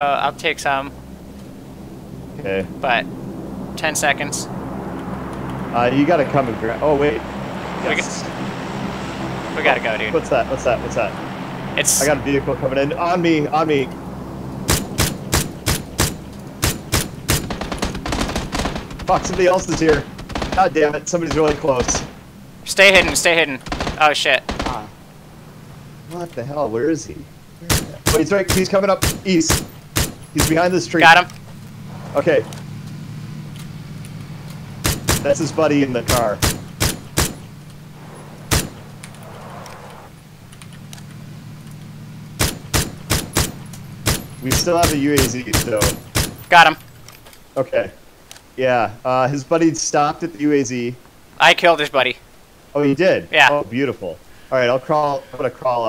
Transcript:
Uh, I'll take some, Okay. but 10 seconds. Uh, you gotta come and grab. Oh wait. We Yes. We gotta go, dude. What's that? What's that? What's that? It's I got a vehicle coming in. On me. On me. Fuck! Somebody else is here. God damn it! Somebody's really close. stay hidden, stay hidden. Oh shit. What the hell? Where is he? Oh, he's right. He's coming up east. He's behind this tree. Got him. Okay. That's his buddy in the car. We still have a UAZ, so Got him. okay. Yeah, uh, his buddy stopped at the UAZ. I killed his buddy. Oh, he did. Yeah. Oh, beautiful. All right, I'll crawl. I'm gonna crawl up.